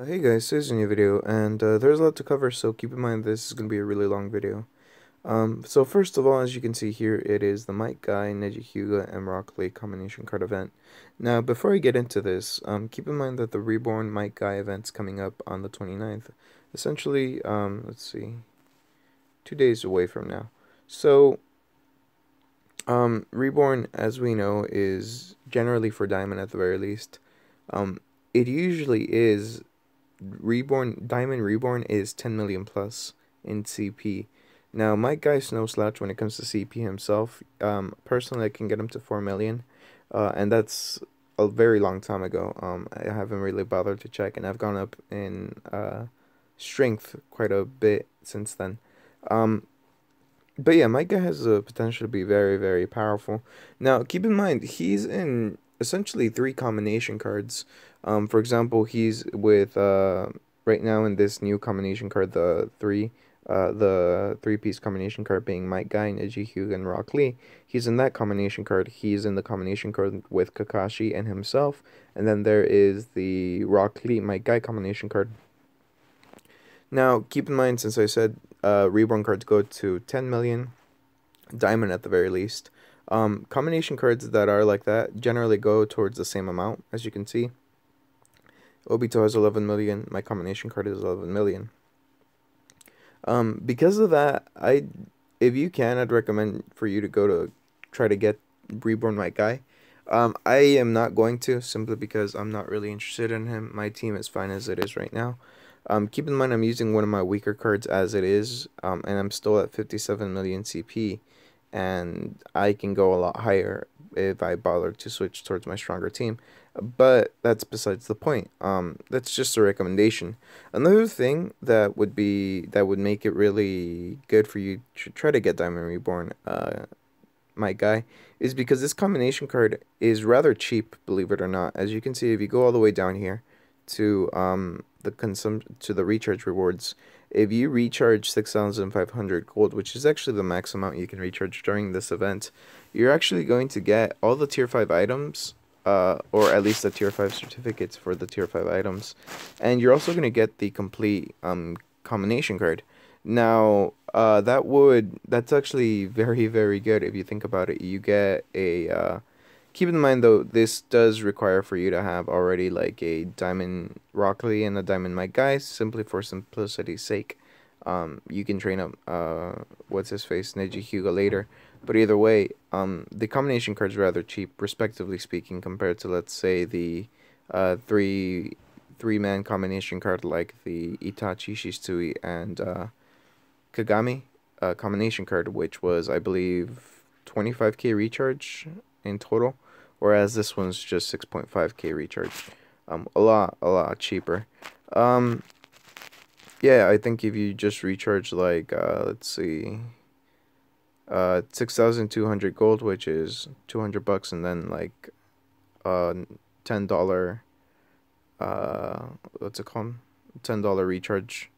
Uh, hey guys, here's a new video, and uh, there's a lot to cover, so keep in mind this is going to be a really long video. Um, so first of all, as you can see here, it is the Might Guy, Neji Hyuga, and Rock Lee combination card event. Now, before I get into this, um, keep in mind that the Reborn Might Guy event's coming up on the 29th. Essentially, um, let's see, two days away from now. So, um, Reborn, as we know, is generally for Diamond at the very least. Um, it usually is Reborn Diamond Reborn is 10 million plus in CP. Now, my guy's no slouch when it comes to CP himself. Um, personally, I can get him to 4 million, uh, and that's a very long time ago. Um, I haven't really bothered to check, and I've gone up in uh, strength quite a bit since then. Um, but yeah, my guy has the potential to be very, very powerful. Now, keep in mind, he's in essentially three combination cards. Um, for example, he's with uh, right now in this new combination card, the three, uh, the three piece combination card being Might Guy, Neji Hyuga, and Rock Lee. He's in that combination card. He's in the combination card with Kakashi and himself, and then there is the Rock Lee Might Guy combination card. Now, keep in mind, since I said uh, reborn cards go to 10 million, diamond at the very least. Um, combination cards that are like that generally go towards the same amount, as you can see. Obito has 11 million. My combination card is 11 million. Um, because of that, I, if you can, I'd recommend for you to go to try to get Reborn Might Guy. Um, I am not going to simply because I'm not really interested in him. My team is fine as it is right now. Um, keep in mind I'm using one of my weaker cards as it is, um, and I'm still at 57 million CP, and I can go a lot higher if I bother to switch towards my stronger team. But that's besides the point. Um, that's just a recommendation. Another thing that would be that would make it really good for you to try to get Diamond Reborn, uh, my guy, is because this combination card is rather cheap, believe it or not. As you can see, if you go all the way down here to um the consum to the recharge rewards, if you recharge 6,500 gold, which is actually the max amount you can recharge during this event, you're actually going to get all the tier 5 items uh, or at least the tier 5 certificates for the tier 5 items. And you're also going to get the complete um, combination card. Now, uh, that would, that's actually very, very good if you think about it. You get a, uh, keep in mind though, this does require for you to have already like a Diamond Rock Lee and a Diamond Might Guy, simply for simplicity's sake. Um, you can train up, uh, what's his face, Neji Hyuga later. But either way, um, the combination card's are rather cheap, respectively speaking, compared to let's say the uh, three three man combination card like the Itachi Shisui and uh, Kagami uh, combination card, which was I believe 25k recharge in total, whereas this one's just 6.5k recharge. Um, a lot, a lot cheaper. Um, yeah, I think if you just recharge like, uh, let's see, uh, 6,200 gold, which is 200 bucks, and then like uh, $10, uh, what's it called? $10 recharge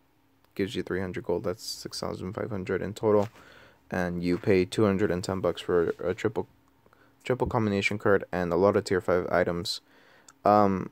gives you 300 gold. That's 6,500 in total. And you pay 210 bucks for a triple triple combination card and a lot of tier 5 items. Um,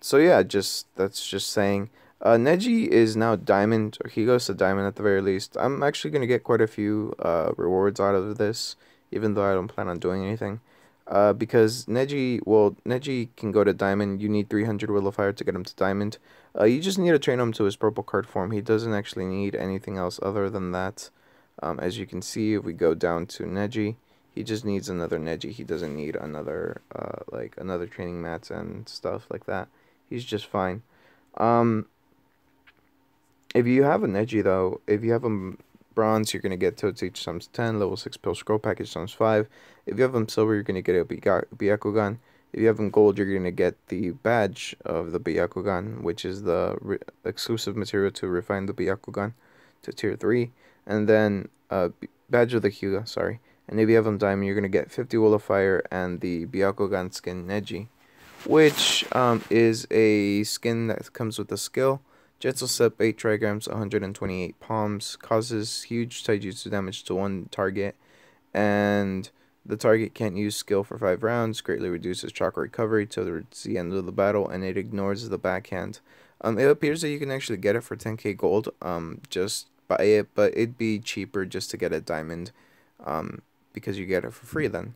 so yeah, just that's just saying uh, Neji is now diamond, or he goes to diamond at the very least. I'm actually going to get quite a few uh, rewards out of this, even though I don't plan on doing anything. Uh, because Neji, well, Neji can go to diamond. You need 300 Will of Fire to get him to diamond. Uh, you just need to train him to his purple card form. He doesn't actually need anything else other than that. Um, as you can see, if we go down to Neji, he just needs another Neji. He doesn't need another, uh, like, another training mats and stuff like that. He's just fine. Um, if you have a Neji though, if you have a bronze, you're gonna get Toad Teach times 10, level 6 pill scroll package times 5. If you have them silver, you're gonna get a Byakugan. If you have them gold, you're gonna get the badge of the Byakugan, which is the exclusive material to refine the Byakugan to tier 3. And then, uh, badge of the Hyuga, sorry. And if you have diamond, you're gonna get 50 Will of Fire and the Byakugan skin Neji, which um, is a skin that comes with a skill Gentle Step 8 trigrams, 128 palms, causes huge taijutsu damage to one target, and the target can't use skill for 5 rounds, greatly reduces chakra recovery till the end of the battle, and it ignores the backhand. Um, it appears that you can actually get it for 10k gold. Um, just buy it, but it'd be cheaper just to get a diamond. Um, because you get it for free then.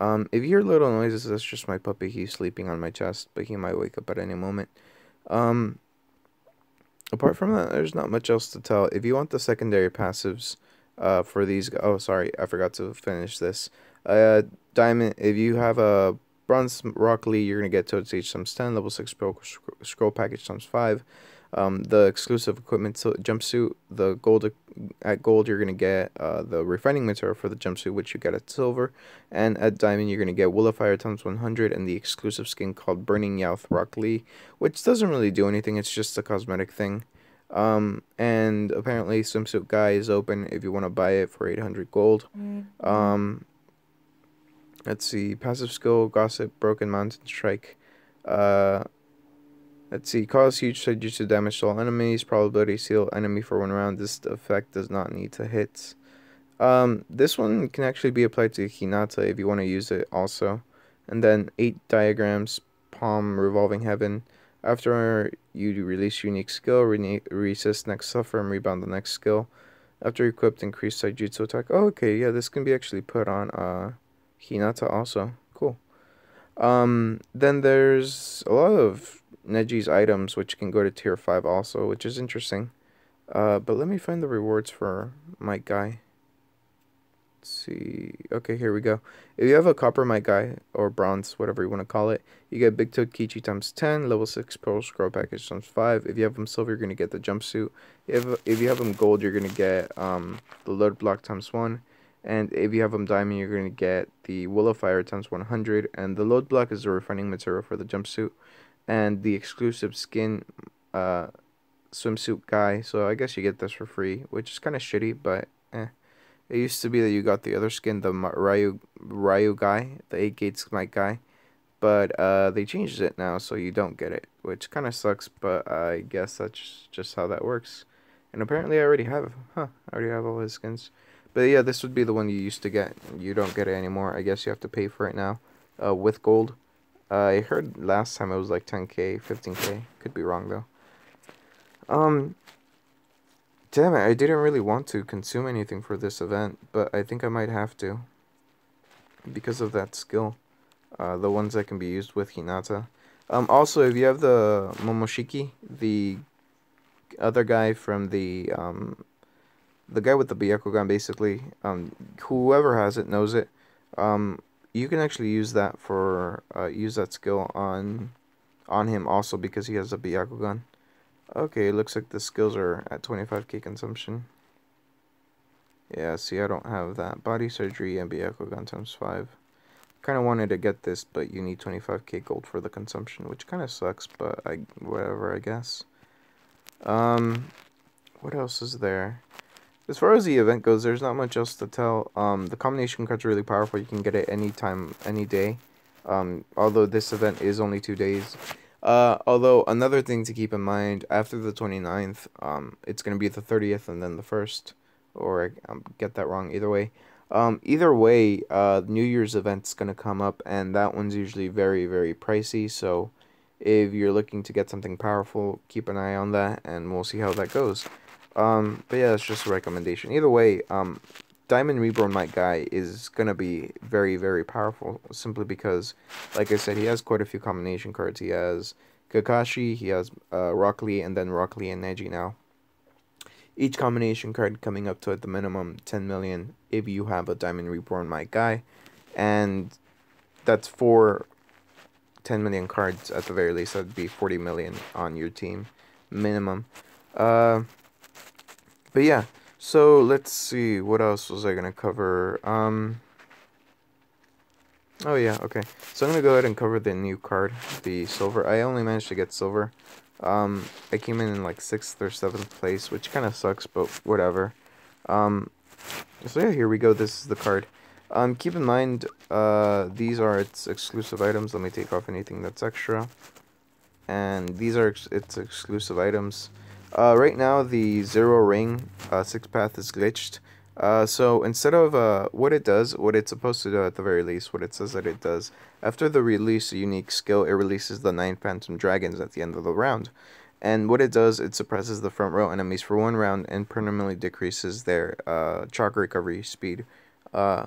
Um, if you hear little noises, that's just my puppy. He's sleeping on my chest, but he might wake up at any moment. Um, apart from that, there's not much else to tell. If you want the secondary passives uh, for these, oh, sorry, I forgot to finish this. Uh, diamond, if you have a bronze Rock Lee, you're going to get Toad Sage times 10, level 6 scroll, scroll package times 5. Um, the exclusive equipment jumpsuit, the gold at gold, you're gonna get uh, the refining material for the jumpsuit, which you get at silver, and at diamond, you're gonna get Will of Fire times 100 and the exclusive skin called Burning Youth Rock Lee, which doesn't really do anything. It's just a cosmetic thing. Um, and apparently, swimsuit guy is open if you want to buy it for 800 gold. Mm-hmm. Um, let's see, passive skill, gossip, broken mountain strike. Uh, Let's see, cause huge to damage to all enemies, probability seal enemy for one round. This effect does not need to hit. Um, this one can actually be applied to Hinata if you want to use it also. And then 8 diagrams, palm, revolving heaven. After you release unique skill, re resist next suffer and rebound the next skill. After equipped, increase taijutsu attack. Oh, okay, yeah, this can be actually put on uh, Hinata also. Cool. Um, then there's a lot of Neji's items, which can go to tier 5 also, which is interesting. Uh, but let me find the rewards for my Guy. Let's see. Okay, here we go. If you have a copper my Guy, or bronze, whatever you want to call it, you get Big Toad Kichi times 10, level 6 Pearl Scroll Package times 5. If you have them silver, you're going to get the jumpsuit. If, if you have them gold, you're going to get um, the load block times 1. And if you have them diamond, you're going to get the Will of Fire times 100. And the load block is the refining material for the jumpsuit and the exclusive skin uh, swimsuit guy. So I guess you get this for free, which is kind of shitty, but eh. It used to be that you got the other skin, the Ryu Ryu guy, the eight gates might guy, but uh, they changed it now, so you don't get it, which kind of sucks. But I guess that's just how that works. And apparently, I already have, huh? I already have all his skins. But yeah, this would be the one you used to get. You don't get it anymore. I guess you have to pay for it now, uh, with gold. Uh, I heard last time it was like 10k, 15k. Could be wrong though. Um, damn it, I didn't really want to consume anything for this event, but I think I might have to. Because of that skill. Uh, the ones that can be used with Hinata. Um, also, if you have the Momoshiki, the other guy from the, um, the guy with the Byakugan, basically, um, whoever has it knows it. Um, you can actually use that for uh, use that skill on on him also because he has a Byakugan. Gun. Okay, it looks like the skills are at 25k consumption. Yeah, see, I don't have that. Body surgery and Byakugan times 5. Kind of wanted to get this, but you need 25k gold for the consumption, which kind of sucks, but I whatever, I guess. Um, what else is there? As far as the event goes, there's not much else to tell. Um, the combination card's really powerful. You can get it any time, any day. Um, although this event is only two days. Uh, although, another thing to keep in mind, after the 29th, um, it's going to be the 30th and then the 1st. Or I um, get that wrong, either way. Um, either way, uh, New Year's event's going to come up, and that one's usually very, very pricey. So, if you're looking to get something powerful, keep an eye on that, and we'll see how that goes. Um, but yeah, it's just a recommendation. Either way, um, Diamond Reborn my Guy is gonna be very, very powerful, simply because, like I said, he has quite a few combination cards. He has Kakashi, he has uh, Rock Lee, and then Rock Lee and Neji now. Each combination card coming up to at the minimum 10 million if you have a Diamond Reborn my Guy, and that's four 10 million cards at the very least. That'd be 40 million on your team minimum. Uh, but yeah, so let's see, what else was I going to cover? Um, oh yeah, okay. So I'm going to go ahead and cover the new card, the silver. I only managed to get silver. Um, I came in in like 6th or 7th place, which kind of sucks, but whatever. Um, so yeah, here we go. This is the card. Um, keep in mind, uh, these are its exclusive items. Let me take off anything that's extra. And these are ex its exclusive items. Uh, right now, the Zero Ring uh, Six Path is glitched. Uh, so instead of uh, what it does, what it's supposed to do at the very least, what it says that it does, after the release a unique skill, it releases the nine Phantom Dragons at the end of the round. And what it does, it suppresses the front row enemies for one round and permanently decreases their uh, chakra recovery speed uh,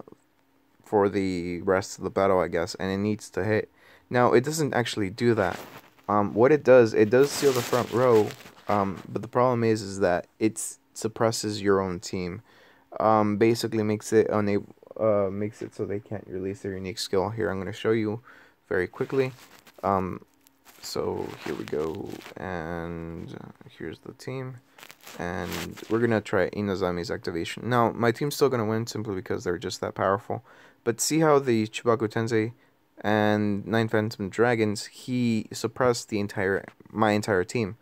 for the rest of the battle, I guess. And it needs to hit. Now, it doesn't actually do that. Um, what it does, it does seal the front row, um, but the problem is, is that it suppresses your own team. Um, basically makes it unable, uh, makes it so they can't release their unique skill. Here, I'm going to show you very quickly. Um, so here we go, and here's the team, and we're gonna try Inazami's activation. Now, my team's still gonna win simply because they're just that powerful, but see how the Chibaku Tensei and Nine Phantom Dragons, he suppressed the entire, my entire team,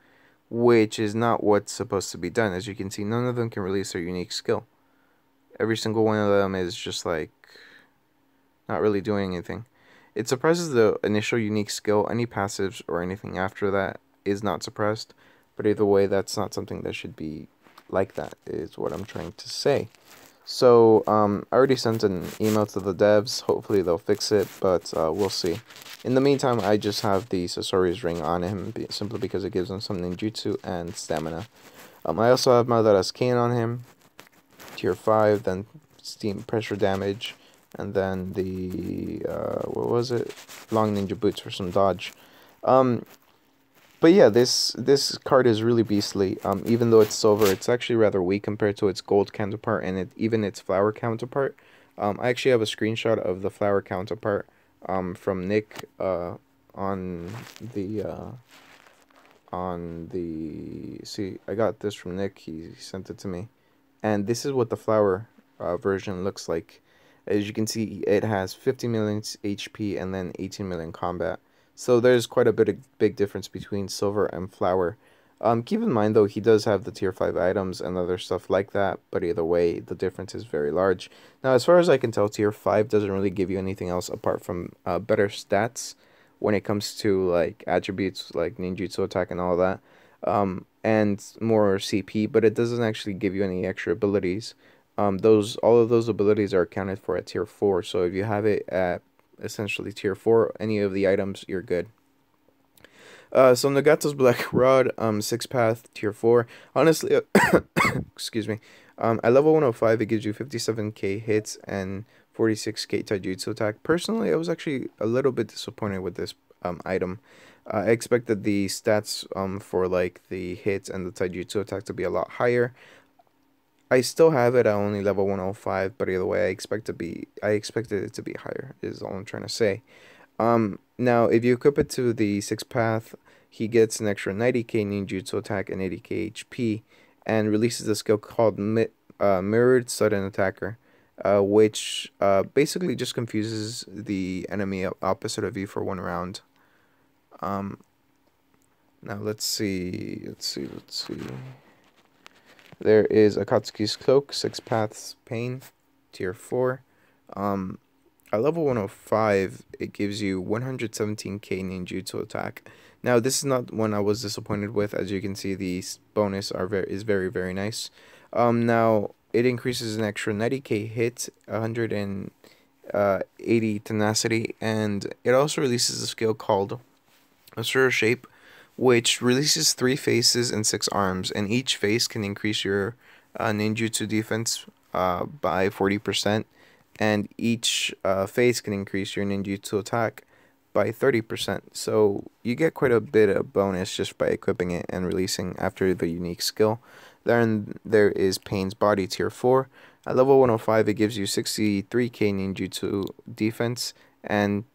which is not what's supposed to be done. As you can see, none of them can release their unique skill. Every single one of them is just like, not really doing anything. It suppresses the initial unique skill. Any passives or anything after that is not suppressed. But either way, that's not something that should be like that, is what I'm trying to say. So, um, I already sent an email to the devs. Hopefully they'll fix it, but uh, we'll see. In the meantime, I just have the Sasori's ring on him, simply because it gives him some ninjutsu and stamina. Um, I also have Madara's cane on him, tier 5, then steam pressure damage, and then the uh, what was it? Long Ninja Boots for some dodge. Um, but yeah, this this card is really beastly. Um, even though it's silver, it's actually rather weak compared to its gold counterpart and it, even its flower counterpart. Um, I actually have a screenshot of the flower counterpart um, from Nick uh, on the uh, on the see I got this from Nick. He sent it to me, and this is what the flower uh, version looks like. As you can see, it has 50 million HP and then 18 million combat. So there's quite a bit of big difference between silver and flower. Um, keep in mind though, he does have the tier 5 items and other stuff like that, but either way, the difference is very large. Now, as far as I can tell, tier 5 doesn't really give you anything else apart from uh, better stats when it comes to like attributes like ninjutsu attack and all that, um, and more CP, but it doesn't actually give you any extra abilities um, those all of those abilities are accounted for at tier 4 so if you have it at essentially tier 4 any of the items you're good uh, so Nagato's Black Rod, um, 6 path, tier 4. Honestly, uh, excuse me, um, at level 105, it gives you 57k hits and 46k taijutsu attack. Personally, I was actually a little bit disappointed with this um, item. Uh, I expected the stats um, for like the hits and the taijutsu attack to be a lot higher. I still have it at only level 105, but either way, I expect to be I expected it to be higher. Is all I'm trying to say. Um, now, if you equip it to the six path, he gets an extra 90k ninjutsu attack and 80k HP, and releases a skill called mi uh, Mirrored Sudden Attacker, uh, which uh, basically just confuses the enemy opposite of you for one round. Um, now let's see, let's see, let's see. There is Akatsuki's Cloak, Six Paths Pain, Tier 4. Um, at level 105, it gives you 117k ninjutsu attack. Now, this is not one I was disappointed with. As you can see, the bonus are very, is very, very nice. Um, now, it increases an extra 90k hit, 180 uh, tenacity, and it also releases a skill called Asura Shape, which releases three faces and six arms, and each face can increase your uh, ninjutsu defense uh, by 40%, and each uh, face can increase your ninjutsu attack by 30%. So you get quite a bit of bonus just by equipping it and releasing after the unique skill. Then there is Pain's Body Tier 4. At level 105, it gives you 63k ninjutsu defense and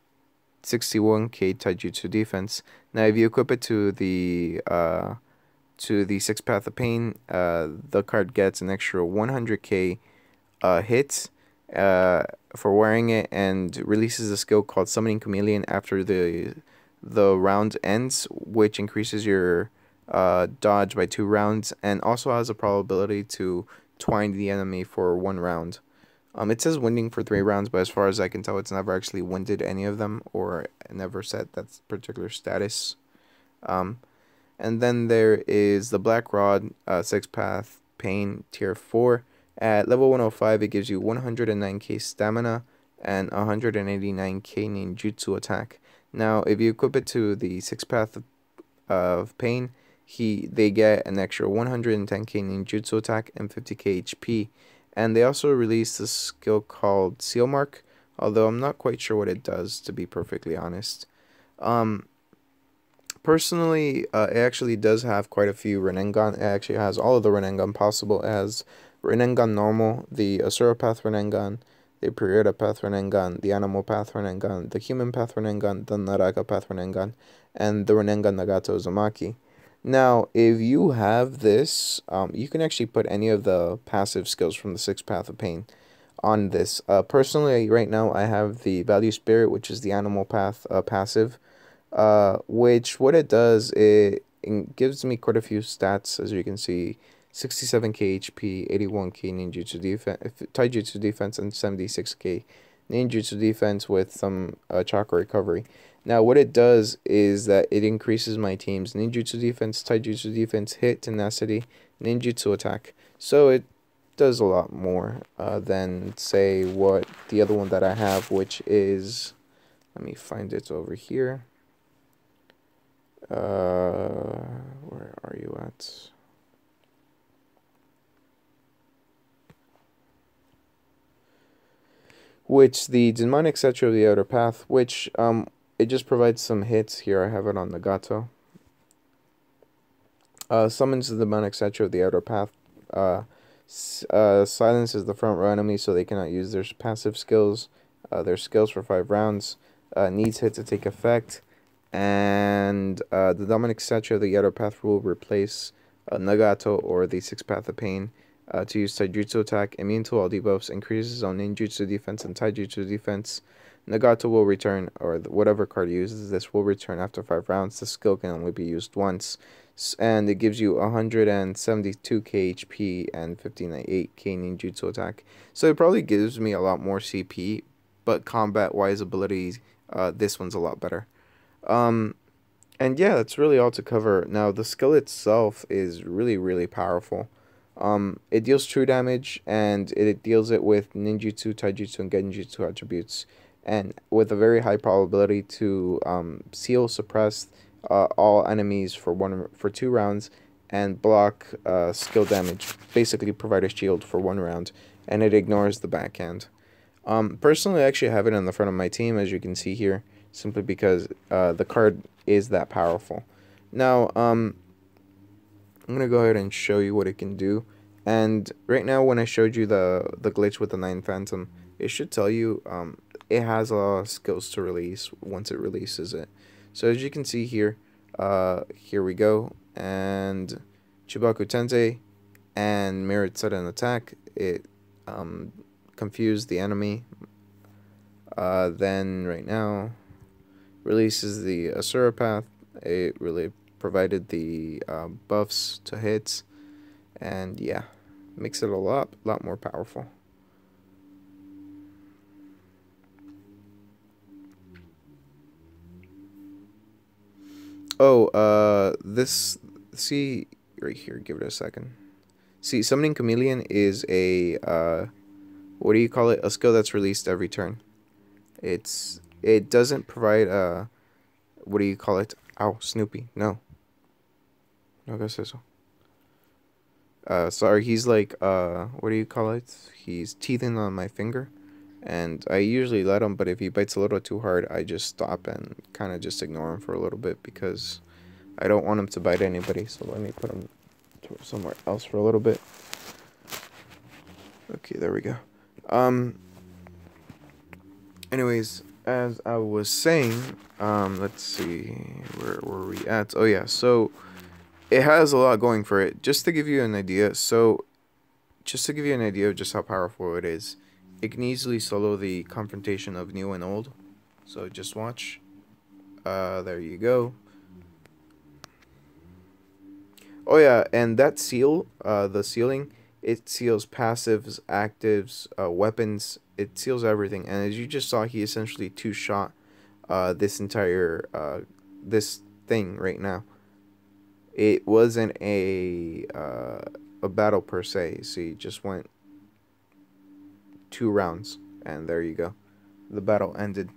61k taijutsu defense. Now, if you equip it to the uh, to the six path of pain, uh, the card gets an extra 100k uh, hits uh, for wearing it, and releases a skill called Summoning Chameleon after the the round ends, which increases your uh, dodge by two rounds, and also has a probability to twine the enemy for one round. Um, it says winding for three rounds, but as far as I can tell, it's never actually winded any of them or never set that particular status. Um, and then there is the Black Rod, uh, Six Path Pain Tier 4. At level 105, it gives you 109k stamina and 189k ninjutsu attack. Now, if you equip it to the Six Path of Pain, he they get an extra 110k ninjutsu attack and 50k HP. And they also released a skill called Seal Mark, although I'm not quite sure what it does, to be perfectly honest. Um, personally, uh, it actually does have quite a few Rinnegan. It actually has all of the Rinnegan possible. It Rinnegan Normal, the Asura Path Rinnegan, the Preta Path Rinnegan, the Animal Path Rinnegan, the Human Path Rinnegan, the Naraka Path Rinnegan, and the Rinnegan Nagato Uzumaki. Now, if you have this, um, you can actually put any of the passive skills from the Sixth Path of Pain on this. Uh, personally, right now, I have the Value Spirit, which is the Animal Path uh, passive, uh, which what it does, it, it gives me quite a few stats, as you can see. 67k HP, 81k ninjutsu defense, taijutsu defense, and 76k ninjutsu defense with some uh, chakra recovery. Now, what it does is that it increases my team's ninjutsu defense, taijutsu defense, hit, tenacity, ninjutsu attack. So it does a lot more uh, than, say, what the other one that I have, which is, let me find it over here. Uh, where are you at? Which the demonic cetera of the outer path, which um it just provides some hits here. I have it on the gato. Uh, summons the demonic cetera of the outer path. Uh, uh, silences the front row enemy so they cannot use their passive skills. Uh, their skills for five rounds. Uh, needs hit to take effect. And uh, the demonic cetera of the outer path will replace uh, Nagato or the sixth path of pain uh, to use Taijutsu attack, immune to all debuffs, increases on ninjutsu defense and taijutsu defense. Nagato will return, or whatever card uses this will return after 5 rounds. The skill can only be used once, and it gives you 172k HP and 59.8k ninjutsu attack. So it probably gives me a lot more CP, but combat-wise abilities, uh, this one's a lot better. Um, and yeah, that's really all to cover. Now, the skill itself is really, really powerful. Um, it deals true damage and it deals it with ninjutsu, taijutsu, and genjutsu attributes, and with a very high probability to um, seal suppress uh, all enemies for one for two rounds and block uh, skill damage. Basically, provide a shield for one round, and it ignores the backhand. Um, personally, I actually have it on the front of my team, as you can see here, simply because uh, the card is that powerful. Now, um, I'm to go ahead and show you what it can do. And right now, when I showed you the, the glitch with the Nine Phantom, it should tell you um, it has a lot of skills to release once it releases it. So as you can see here, uh, here we go. And Chibaku Tensei and Mirrored Sudden Attack, it um, confused the enemy. Uh, then right now, releases the Asura Path. It really provided the uh, buffs to hits, and yeah, makes it a lot, lot more powerful. Oh, uh, this, see, right here, give it a second. See, Summoning Chameleon is a, uh, what do you call it? A skill that's released every turn. It's, it doesn't provide, uh, what do you call it? Ow, Snoopy, no. No hagas eso. Uh, sorry, he's like, uh, what do you call it? He's teething on my finger. And I usually let him, but if he bites a little too hard, I just stop and kind of just ignore him for a little bit because I don't want him to bite anybody. So let me put him somewhere else for a little bit. Okay, there we go. Um, anyways, as I was saying, um, let's see, where were we at? Oh yeah, so it has a lot going for it. Just to give you an idea, so just to give you an idea of just how powerful it is, it can easily solo the confrontation of new and old. So just watch. Uh, there you go. Oh yeah, and that seal, uh, the sealing, it seals passives, actives, uh, weapons. It seals everything. And as you just saw, he essentially two shot uh, this entire uh, this thing right now it wasn't a uh, a battle per se. So you just went two rounds, and there you go. The battle ended.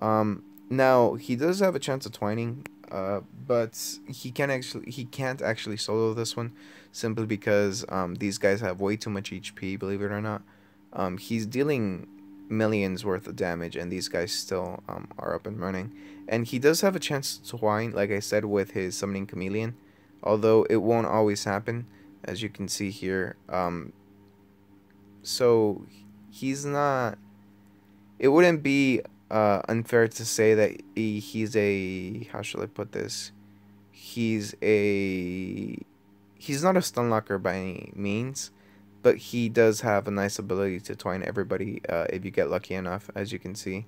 Um, now he does have a chance of twining. Uh, but he can actually he can't actually solo this one simply because um, these guys have way too much HP. Believe it or not, um, he's dealing millions worth of damage, and these guys still um, are up and running. And he does have a chance to twine, like I said, with his summoning chameleon, although it won't always happen, as you can see here. Um, so he's not. It wouldn't be uh, unfair to say that he, he's a how should I put this? He's a he's not a stun locker by any means, but he does have a nice ability to twine everybody uh, if you get lucky enough, as you can see.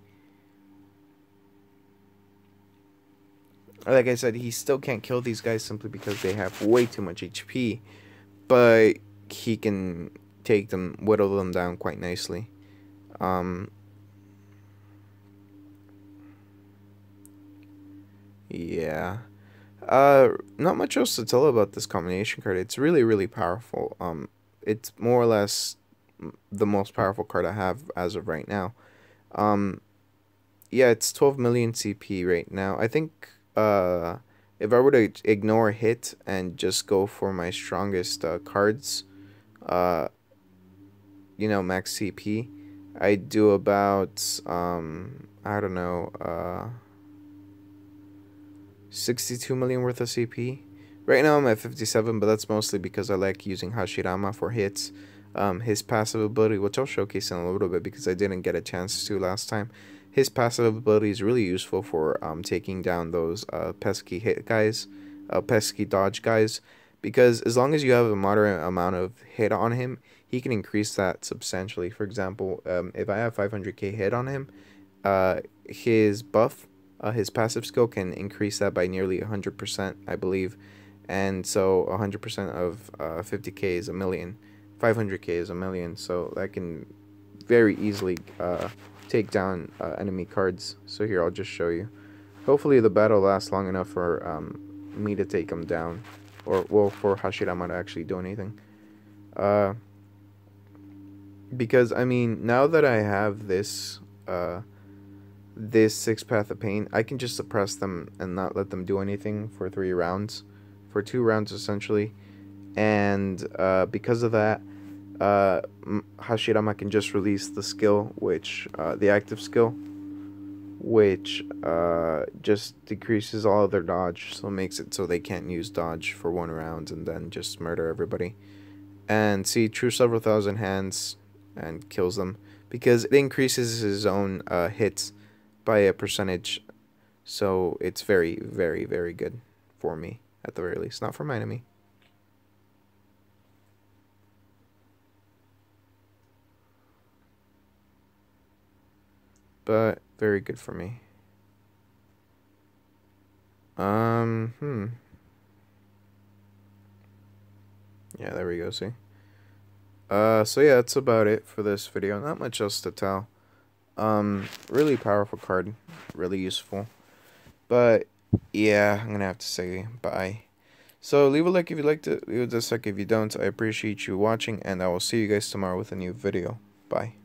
Like I said, he still can't kill these guys simply because they have way too much HP, but he can take them, whittle them down quite nicely. Um, Yeah. Uh, not much else to tell about this combination card. It's really, really powerful. Um, it's more or less the most powerful card I have as of right now. Um, yeah, it's 12 million CP right now. I think uh, if I were to ignore hit and just go for my strongest uh, cards, uh, you know, max CP, I do about, um, I don't know, uh, 62 million worth of CP. Right now I'm at 57, but that's mostly because I like using Hashirama for hits. Um, his passive ability, which I'll showcase in a little bit because I didn't get a chance to last time. His passive ability is really useful for um, taking down those uh, pesky hit guys, uh, pesky dodge guys, because as long as you have a moderate amount of hit on him, he can increase that substantially. For example, um, if I have 500k hit on him, uh, his buff uh, his passive skill can increase that by nearly 100%, I believe. And so 100% of uh, 50k is a million. 500k is a million. So that can very easily uh, take down uh, enemy cards. So here, I'll just show you. Hopefully the battle lasts long enough for um, me to take them down. Or, well, for Hashirama to actually do anything. Uh, because, I mean, now that I have this... Uh, this six path of pain, I can just suppress them and not let them do anything for three rounds, for two rounds essentially, and uh, because of that, uh, Hashirama can just release the skill, which uh, the active skill, which uh, just decreases all of their dodge, so makes it so they can't use dodge for one round and then just murder everybody. And see, true several thousand hands and kills them because it increases his own uh, hits by a percentage. So it's very, very, very good for me, at the very least. Not for my enemy. But very good for me. Um, hmm. Yeah, there we go, see? Uh, so yeah, that's about it for this video. Not much else to tell. Um, really powerful card, really useful. But yeah, I'm gonna have to say bye. So leave a like if you liked it, leave a dislike if you don't. I appreciate you watching, and I will see you guys tomorrow with a new video. Bye.